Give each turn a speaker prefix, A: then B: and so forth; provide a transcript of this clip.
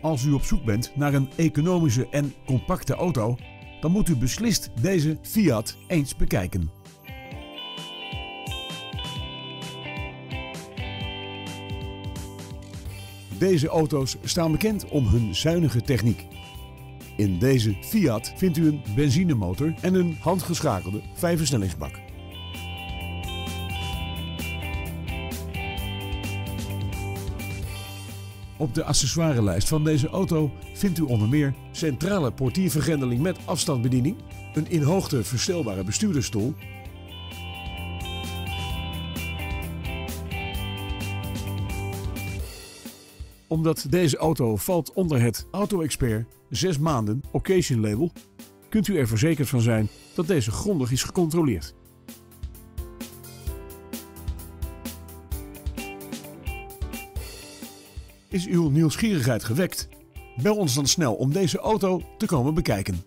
A: Als u op zoek bent naar een economische en compacte auto, dan moet u beslist deze Fiat eens bekijken. Deze auto's staan bekend om hun zuinige techniek. In deze Fiat vindt u een benzinemotor en een handgeschakelde vijfversnellingsbak. Op de accessoirelijst van deze auto vindt u onder meer centrale portiervergrendeling met afstandsbediening, een in hoogte verstelbare bestuurdersstoel, omdat deze auto valt onder het Auto Expert 6 maanden Occasion label, kunt u er verzekerd van zijn dat deze grondig is gecontroleerd. Is uw nieuwsgierigheid gewekt? Bel ons dan snel om deze auto te komen bekijken.